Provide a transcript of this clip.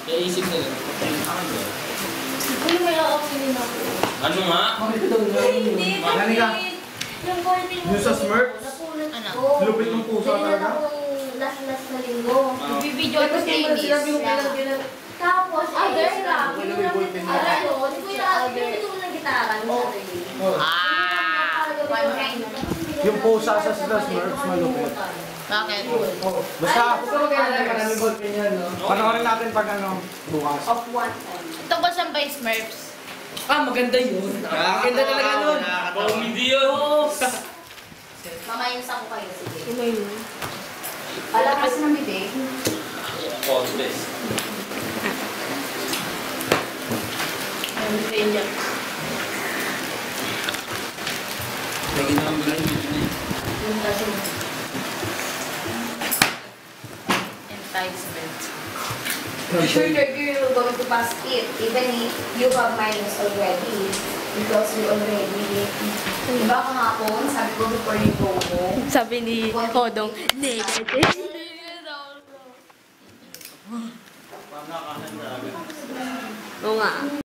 Kaya isip nila. Uy, may oxygen ako. Ano nga? Hindi, Magaling ka. Yung boarding Yung sa Smurfs? Ano? Lupit ng pusa Ganyan talaga. akong last-last na linggo. Bibidyo ko sa English. Tapos, Ah, eh, sila, lang. yung yung na. ala yun, hindi ko ko na gitara Oh. sarili. Oh. Ah! One kind. Yung pusa sa sila Smurfs, malupit. Bakit? Oh, basta, panoorin natin pag ano, bukas. Of one time. Tungkol sa by Smurfs. Ah, maganda yun. Maganda talaga nun. Comedy yun! Mamainsa ko kayo, sige. Palakas na bibig. Contest. Ang ganyan. Lagi na ang Enticement. sure that you're going to pass it, even if you have minus already. Because you already, diba kahapon, sabi ko before you go home, Sabi ni Hodong, negative. Oo nga.